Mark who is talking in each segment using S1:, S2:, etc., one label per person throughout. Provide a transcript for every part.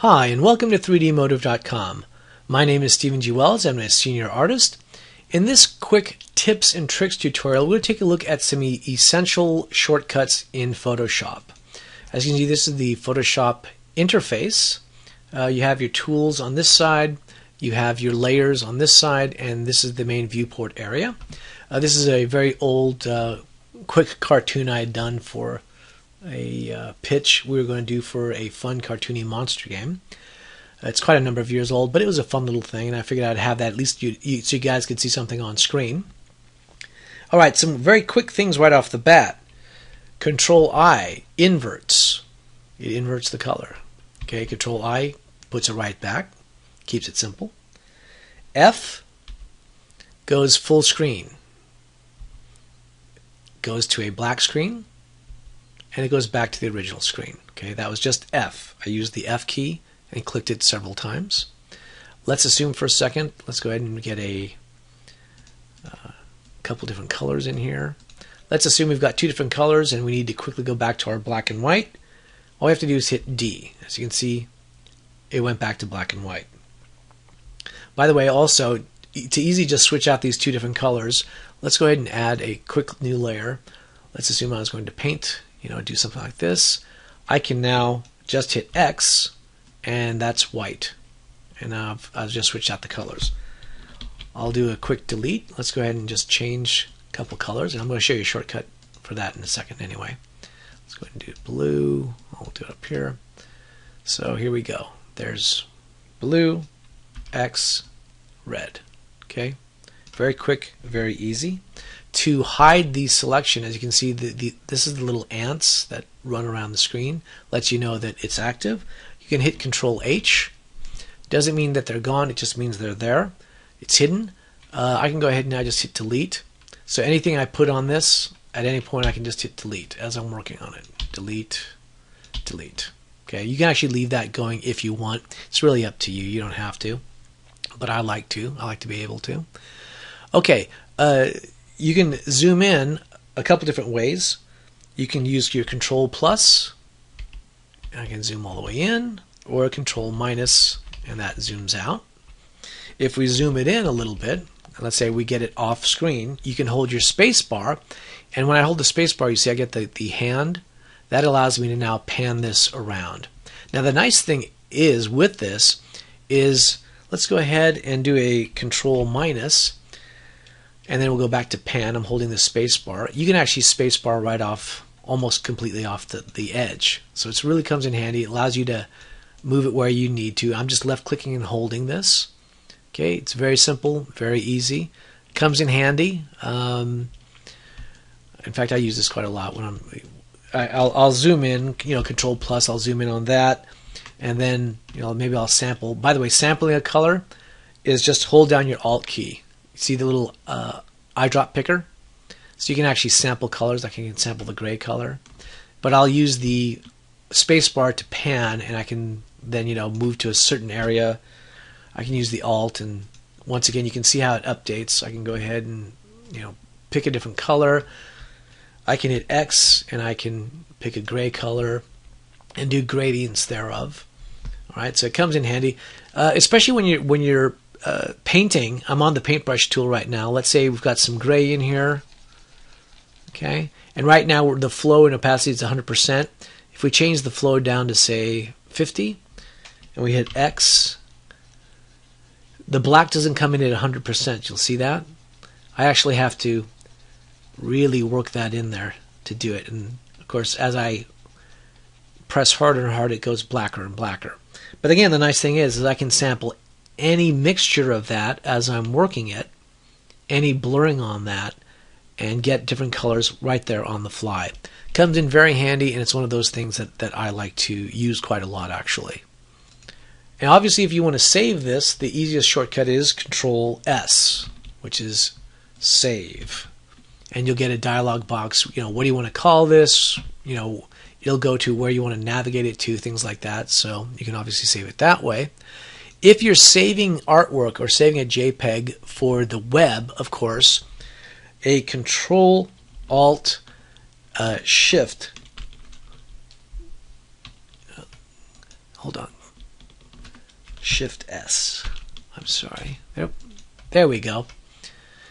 S1: Hi, and welcome to 3dmotive.com. My name is Stephen G. Wells. I'm a senior artist. In this quick tips and tricks tutorial, we're going to take a look at some essential shortcuts in Photoshop. As you can see, this is the Photoshop interface. Uh, you have your tools on this side, you have your layers on this side, and this is the main viewport area. Uh, this is a very old, uh, quick cartoon I had done for a uh, pitch we were going to do for a fun cartoony monster game. It's quite a number of years old, but it was a fun little thing, and I figured I'd have that at least you, you, so you guys could see something on screen. All right, some very quick things right off the bat. Control I inverts. It inverts the color. Okay, Control I puts it right back, keeps it simple. F goes full screen. Goes to a black screen and it goes back to the original screen. Okay, that was just F. I used the F key and clicked it several times. Let's assume for a second, let's go ahead and get a uh, couple different colors in here. Let's assume we've got two different colors and we need to quickly go back to our black and white. All we have to do is hit D. As you can see, it went back to black and white. By the way, also, to easy just switch out these two different colors, let's go ahead and add a quick new layer. Let's assume I was going to paint you know, do something like this, I can now just hit X and that's white. And I've, I've just switched out the colors. I'll do a quick delete. Let's go ahead and just change a couple colors. And I'm going to show you a shortcut for that in a second anyway. Let's go ahead and do blue. I'll do it up here. So here we go. There's blue, X, red. Okay? Very quick, very easy to hide the selection, as you can see, the, the, this is the little ants that run around the screen, lets you know that it's active. You can hit Control H. Doesn't mean that they're gone, it just means they're there. It's hidden. Uh, I can go ahead and now just hit delete. So anything I put on this, at any point I can just hit delete as I'm working on it. Delete, delete. Okay, you can actually leave that going if you want. It's really up to you. You don't have to, but I like to. I like to be able to. Okay, uh, you can zoom in a couple different ways. You can use your control plus, and I can zoom all the way in, or control minus, and that zooms out. If we zoom it in a little bit, let's say we get it off screen, you can hold your space bar, and when I hold the space bar, you see I get the, the hand. That allows me to now pan this around. Now the nice thing is with this is let's go ahead and do a control minus and then we'll go back to pan. I'm holding the space bar. You can actually space bar right off, almost completely off the, the edge. So it really comes in handy. It allows you to move it where you need to. I'm just left clicking and holding this. Okay, it's very simple, very easy. Comes in handy. Um, in fact, I use this quite a lot when I'm. I, I'll zoom in. You know, Control plus. I'll zoom in on that, and then you know maybe I'll sample. By the way, sampling a color is just hold down your Alt key see the little uh, eyedrop picker? So you can actually sample colors. I can sample the gray color. But I'll use the spacebar to pan, and I can then you know move to a certain area. I can use the Alt, and once again you can see how it updates. I can go ahead and you know pick a different color. I can hit X, and I can pick a gray color and do gradients thereof. All right, so it comes in handy, uh, especially when you're when you're uh, painting, I'm on the paintbrush tool right now. Let's say we've got some gray in here. Okay, and right now the flow and opacity is 100%. If we change the flow down to say 50, and we hit X, the black doesn't come in at 100%. You'll see that. I actually have to really work that in there to do it. And of course, as I press harder and harder, it goes blacker and blacker. But again, the nice thing is, is I can sample any mixture of that as I'm working it, any blurring on that, and get different colors right there on the fly. Comes in very handy, and it's one of those things that, that I like to use quite a lot actually. And obviously, if you want to save this, the easiest shortcut is Control S, which is save. And you'll get a dialog box. You know, what do you want to call this? You know, it'll go to where you want to navigate it to, things like that. So you can obviously save it that way. If you're saving artwork or saving a JPEG for the web, of course, a Control Alt uh, Shift. Hold on. Shift S. I'm sorry. Yep. There we go.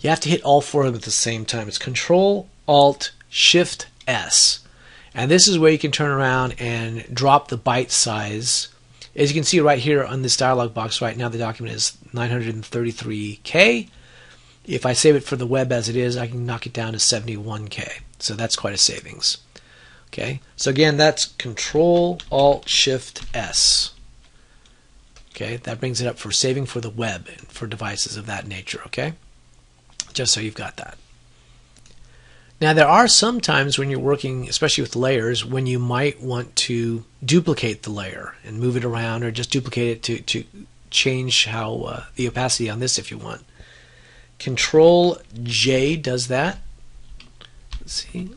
S1: You have to hit all four of them at the same time. It's Control Alt Shift S. And this is where you can turn around and drop the byte size. As you can see right here on this dialog box right now, the document is 933K. If I save it for the web as it is, I can knock it down to 71K. So that's quite a savings. Okay, so again, that's Control Alt Shift S. Okay, that brings it up for saving for the web and for devices of that nature. Okay, just so you've got that. Now, there are some times when you're working, especially with layers, when you might want to duplicate the layer and move it around or just duplicate it to, to change how uh, the opacity on this if you want. Control J does that. Let's see.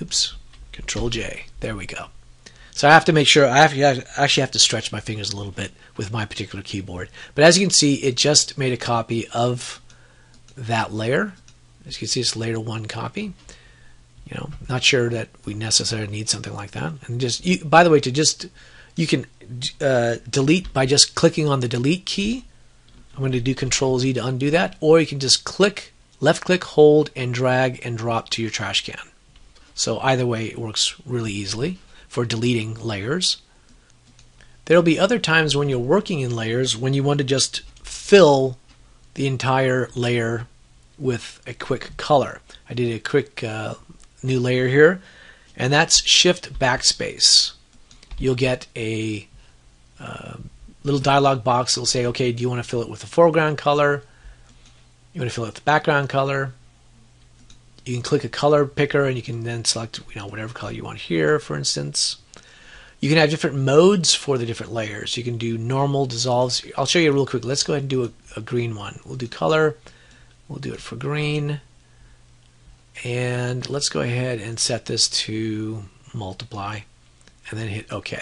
S1: Oops. Control J. There we go. So I have to make sure, I, have I actually have to stretch my fingers a little bit with my particular keyboard. But as you can see, it just made a copy of that layer. As you can see, it's layer one copy. You know, not sure that we necessarily need something like that. And just, you, by the way, to just, you can uh, delete by just clicking on the delete key. I'm going to do Control Z to undo that, or you can just click, left click, hold, and drag and drop to your trash can. So either way, it works really easily for deleting layers. There'll be other times when you're working in layers when you want to just fill the entire layer with a quick color. I did a quick uh, new layer here, and that's Shift Backspace. You'll get a uh, little dialog box that'll say, okay, do you want to fill it with the foreground color? You want to fill it with the background color? You can click a color picker and you can then select you know whatever color you want here, for instance. You can have different modes for the different layers. You can do normal, dissolves. I'll show you real quick. Let's go ahead and do a, a green one. We'll do color. We'll do it for green. And let's go ahead and set this to multiply and then hit OK.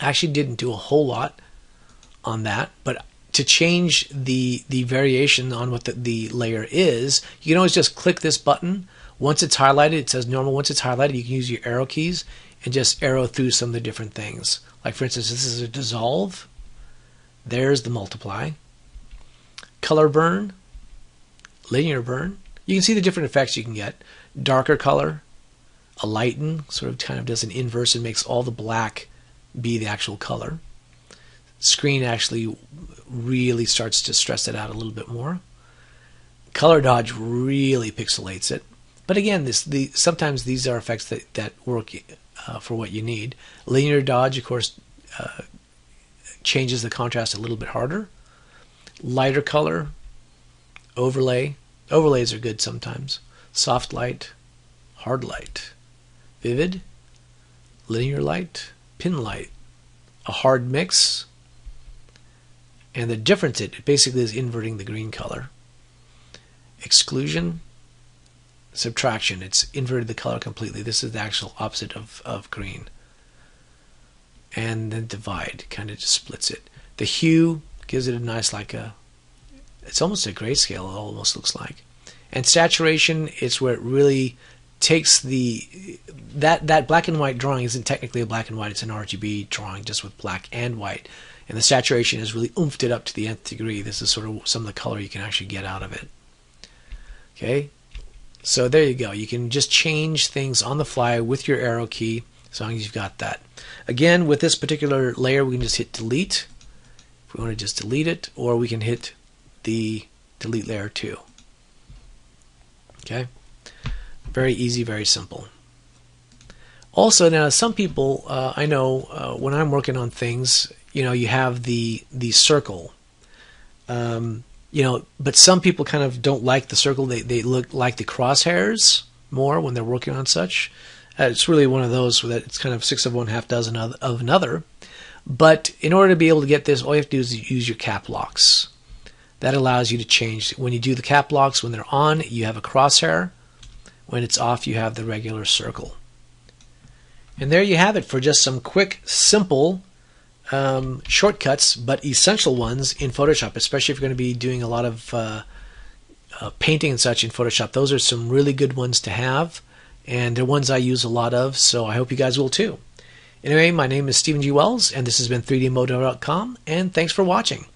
S1: I actually didn't do a whole lot on that, but to change the the variation on what the, the layer is, you can always just click this button. Once it's highlighted, it says normal. Once it's highlighted, you can use your arrow keys and just arrow through some of the different things. Like for instance, this is a dissolve. There's the multiply. Color burn, linear burn, you can see the different effects you can get. Darker color, a lighten, sort of kind of does an inverse and makes all the black be the actual color. Screen actually really starts to stress it out a little bit more. Color dodge really pixelates it. But again, this the sometimes these are effects that, that work uh, for what you need. Linear dodge, of course, uh, changes the contrast a little bit harder. Lighter color, overlay, Overlays are good sometimes. Soft light, hard light, vivid, linear light, pin light, a hard mix, and the difference it basically is inverting the green color. Exclusion, subtraction, it's inverted the color completely. This is the actual opposite of, of green. And then divide kind of just splits it. The hue gives it a nice like a it's almost a grayscale. It almost looks like. And saturation is where it really takes the that that black and white drawing isn't technically a black and white. It's an RGB drawing just with black and white. And the saturation has really oomphed it up to the nth degree. This is sort of some of the color you can actually get out of it. Okay, so there you go. You can just change things on the fly with your arrow key as long as you've got that. Again, with this particular layer, we can just hit delete. If we want to just delete it, or we can hit the delete layer too. Okay, very easy, very simple. Also, now some people uh, I know uh, when I'm working on things, you know, you have the the circle. Um, you know, but some people kind of don't like the circle. They they look like the crosshairs more when they're working on such. Uh, it's really one of those that it's kind of six of one, half dozen of, of another. But in order to be able to get this, all you have to do is use your cap locks. That allows you to change. When you do the cap locks, when they're on, you have a crosshair. When it's off, you have the regular circle. And there you have it for just some quick, simple um, shortcuts, but essential ones in Photoshop, especially if you're going to be doing a lot of uh, uh, painting and such in Photoshop. Those are some really good ones to have, and they're ones I use a lot of, so I hope you guys will too. Anyway, my name is Stephen G. Wells, and this has been 3dmotive.com, and thanks for watching.